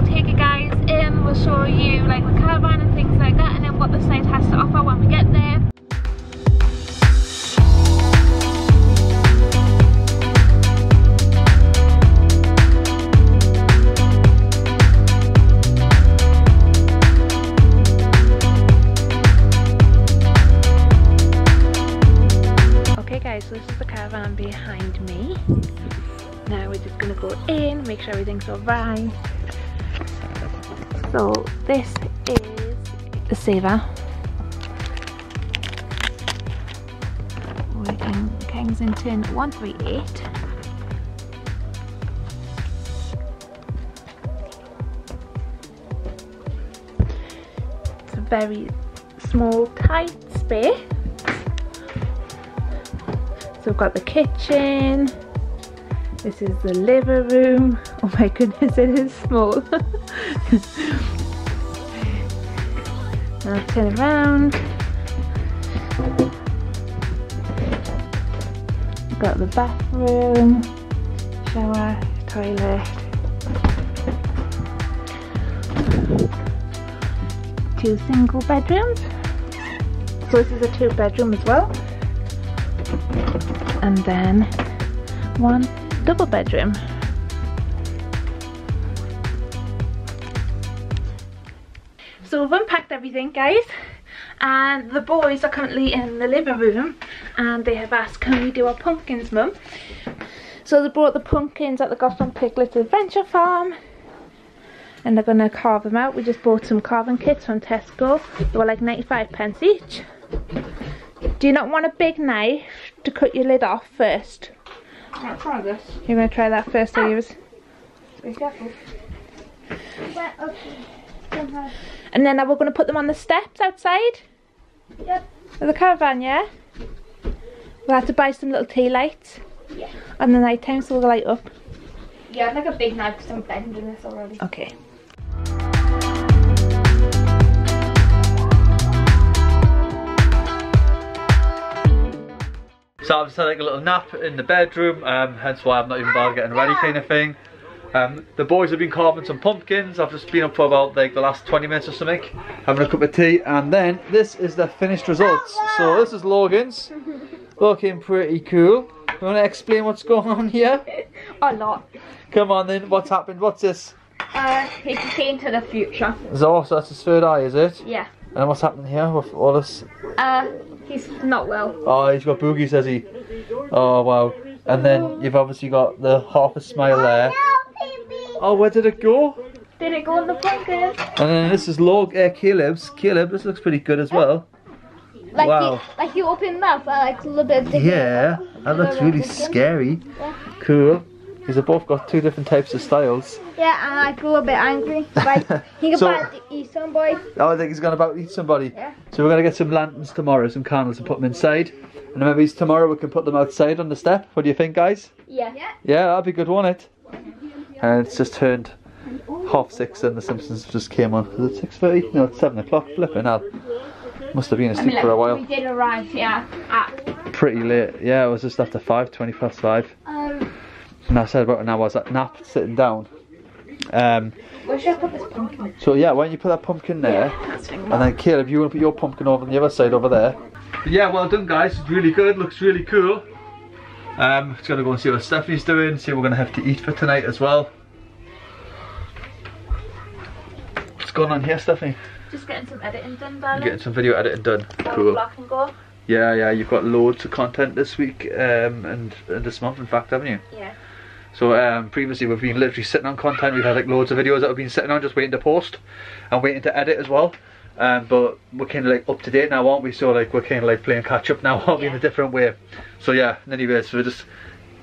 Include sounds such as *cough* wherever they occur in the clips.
we'll take you guys in, we'll show you like the caravan and things like that and then what the site has to offer when we get there. Okay guys, this is the caravan behind me. Now we're just gonna go in, make sure everything's alright. This is the saver. We're in Kensington 138. It's a very small, tight space. So we've got the kitchen. This is the living room. Oh my goodness, it is small. *laughs* turn around. Got the bathroom, shower, toilet. Two single bedrooms. So this is a two bedroom as well and then one double bedroom. So we've unpacked everything guys and the boys are currently in the living room and they have asked can we do our pumpkins mum. So they brought the pumpkins at the Gotham Piglets Adventure Farm and they're going to carve them out. We just bought some carving kits from Tesco. They were like 95 pence each. Do you not want a big knife to cut your lid off first? I'll try this. You're going to try that first, ah. are you? Be careful. Well, okay. Somehow. And then we're going to put them on the steps outside Yep. of the caravan, yeah? We'll have to buy some little tea lights Yeah. on the night time so we'll light up. Yeah, I'd like a big knife because I'm bending this already. Okay. So I've just had like a little nap in the bedroom, um, hence why I'm not even bothered getting ready kind of thing. Um, the boys have been carving some pumpkins. I've just been up for about like the last 20 minutes or something, having a cup of tea, and then this is the finished results. So this is Logan's, looking pretty cool. You want to explain what's going on here? A lot. Come on then, what's happened? What's this? Uh, he can see into the future. So, so that's his third eye, is it? Yeah. And what's happening here with all this? Uh, he's not well. Oh, he's got boogies, says he. Oh wow. And then you've obviously got the half a smile there. Oh, where did it go? Did it go in the pumpkin? And then this is Log uh, Caleb's. Caleb, this looks pretty good as well. Like Wow. You, like you open it up, uh, like a little bit different. Yeah, that looks really scary. Cool. These have both got two different types of styles. Yeah, and like a little bit angry. Like *laughs* he can So- about to eat some boy. Oh, I think he's gonna about to eat somebody. Yeah. So we're gonna get some lanterns tomorrow, some candles, and put them inside. And maybe tomorrow we can put them outside on the step. What do you think, guys? Yeah. Yeah. Yeah, that'd be good, won't it? And it's just turned half six and the Simpsons just came on. Is it six thirty? No, it's seven o'clock. Flipping hell. Must have been asleep for a while. We did arrive here at Pretty late. Yeah, it was just after five, twenty past five. um. And I said about an hour I was at nap sitting down. Um Where should I put this pumpkin? so yeah, why don't you put that pumpkin there? And then Caleb, you want to put your pumpkin over on the other side over there. But yeah, well done guys. It's really good. Looks really cool. Um, just gonna go and see what Stephanie's doing. See what we're gonna have to eat for tonight as well. What's going on here, Stephanie? Just getting some editing done, darling. getting some video editing done. So Cool. Go. Yeah, yeah. You've got loads of content this week um, and, and this month, in fact, haven't you? Yeah. So um, previously we've been literally sitting on content. We've had like loads of videos that we've been sitting on, just waiting to post and waiting to edit as well. Um, but we're kind of like up to date now, aren't we? So like we're kind of like playing catch up now, *laughs* aren't we, in a different way. So yeah. Anyways, so we're just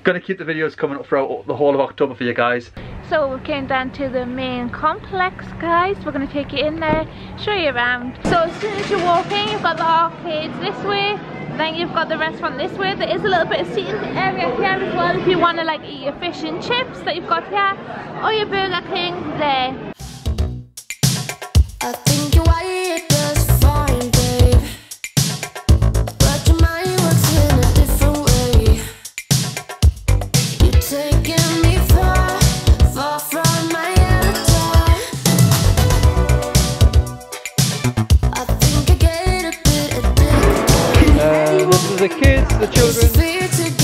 gonna keep the videos coming up throughout the whole of October for you guys. So we came down to the main complex, guys. We're going to take you in there, show you around. So as soon as you're walking you've got the arcades this way. Then you've got the restaurant this way. There is a little bit of seating area here as well if you want to like eat your fish and chips that you've got here. Or your Burger King there. to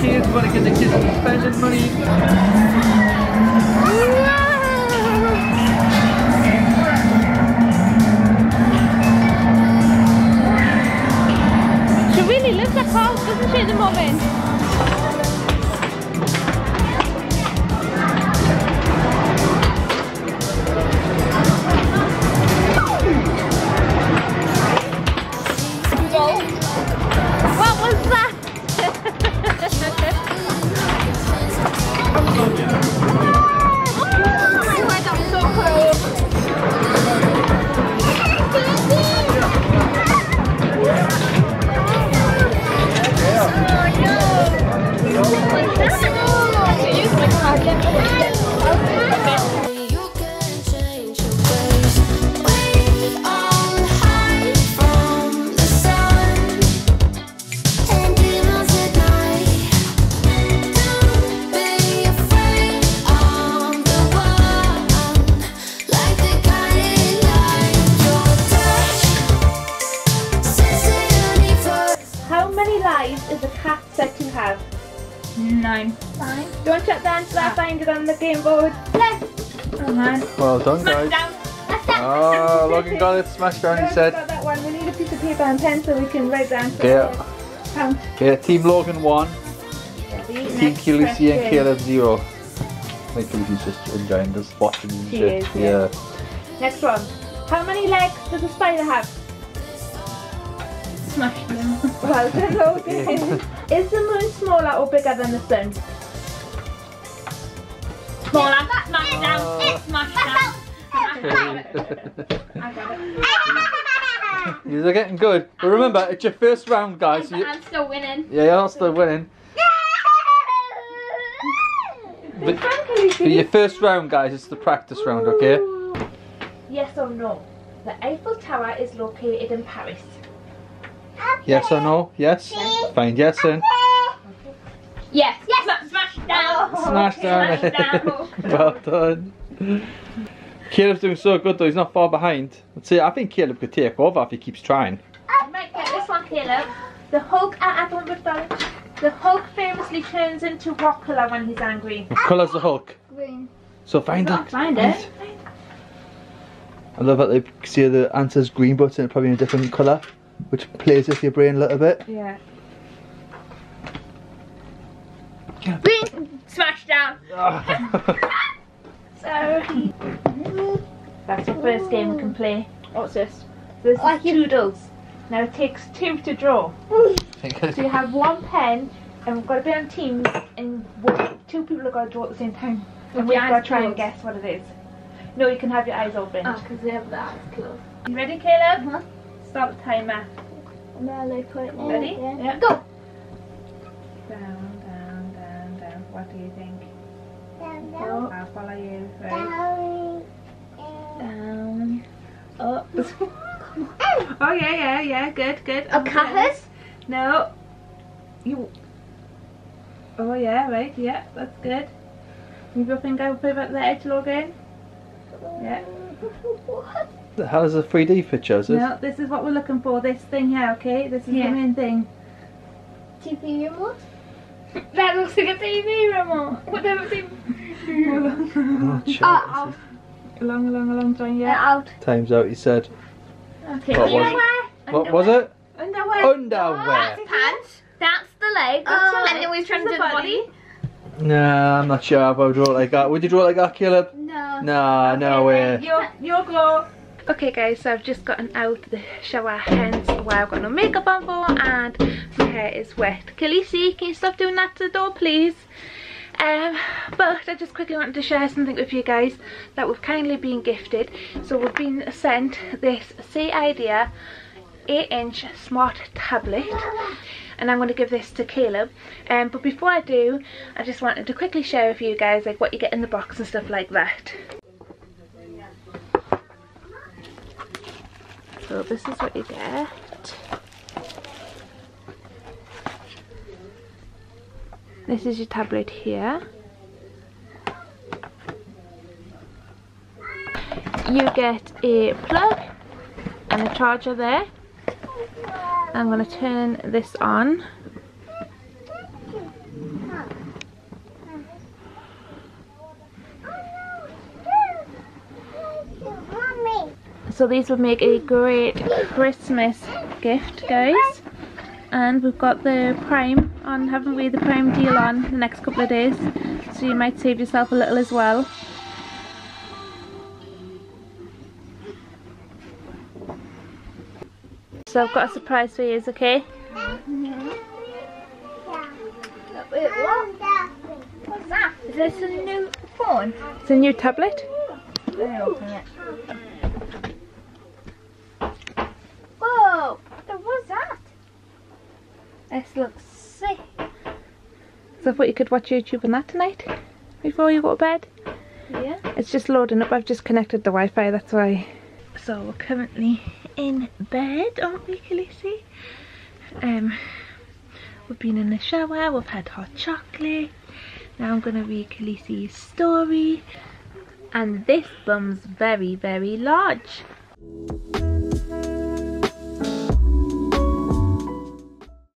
the we're going to get the kids spending money. She really lives that house, doesn't she, at the moment? Nine. Fine. Do you want to check the answer? I ah. find it on the game board. Oh man. Well done, Smash guys. down. Oh, Logan got it smashed down, he Got that one. We need a piece of paper and pen so we can write down. Yeah. Count. Okay, Team Logan 1, Ready? Team Next Khaleesi and question. Caleb 0. I think Khaleesi's just enjoying this, watching and She shit. is, yeah. yeah. Next one. How many legs does a spider have? Smash them. Well, *laughs* good Logan. *laughs* Is the moon smaller or bigger than the sun? Smaller. Smash down. Uh. Smash down. I got it. *laughs* You're getting good. But remember, it's your first round, guys. So you, I'm still winning. yeah, you're still winning. *laughs* But for your first round, guys, it's the practice round, okay? Yes or no? The Eiffel Tower is located in Paris. Yes or no? Yes? Find yes in. Yes. Yes. Smash down. Smash down. Smash down. *laughs* well done. Caleb's doing so good though, he's not far behind. I'd say, I think Caleb could take over if he keeps trying. You might get this one, Caleb. The Hulk, I, I don't McDonald's. The Hulk famously turns into what colour when he's angry? What colour's the Hulk? Green. So find Can't it. find it. I love that they see the answer's green but it's probably in a different colour, which plays with your brain a little bit. Yeah. Green. Smash down. *laughs* Sorry. That's the first game we can play. What's this? This is Like you- Doodles. Now it takes two to draw. *laughs* So you have one pen, and we've got to be on teams, and two people have got to draw at the same time. And we've your got to try and guess what it is. No, you can have your eyes open. Oh, because they have the eyes closed. You ready, Caleb? Uh-huh. Start the timer. No, they put it Ready? Yeah. Go. Down, down, down, down. What do you think? Down, Oh, I'll follow you. Right. Down. Up. *laughs* oh yeah, yeah, yeah. Good, good. A Oh. No. You. Oh yeah, right. Yeah, that's good. Move your finger up over the edge, Logan. Yeah. *laughs* The hell is a 3D picture, is it? No, this is what we're looking for. This thing here, okay? This is Yeah. the main thing. TV remote? That looks like a TV remote. What type of TV? Oh, shit. Uh, out. along, along, along, John. Yeah. Yeah. Out. Time's out, he said. Okay. What was Underwear. What was it? Underwear. Underwear. Pants. That's the leg. Oh, and then we're trying to the do the body. Nah, I'm not sure if I would draw it like that. Would you draw it like that, Caleb? No. Nah, no way. Your, your go. Okay guys, so I've just gotten out of the shower, hence why I've got no makeup on for and my hair is wet. Khaleesi, can you stop doing that to the door please? Um, but I just quickly wanted to share something with you guys that we've kindly been gifted. So we've been sent this C Idea 8 inch smart tablet and I'm going to give this to Caleb um, but before I do I just wanted to quickly share with you guys like what you get in the box and stuff like that so this is what you get. This is your tablet here. You get a plug and a charger there. I'm going to turn this on So these would make a great Christmas gift, guys. And we've got the Prime on, haven't we? The Prime deal on the next couple of days. So you might save yourself a little as well. So I've got a surprise for you, is okay? Wait, what? What's that? Is this a new phone? It's a new tablet. Let me open it. Whoa! What was that? This looks sick. So I thought you could watch YouTube on that tonight before you go to bed. Yeah. It's just loading up. I've just connected the Wi-Fi. That's why. So we're currently in bed, aren't we, Khaleesi? Um, we've been in the shower. We've had hot chocolate. Now I'm gonna read Khaleesi's story. And this bum's very, very large.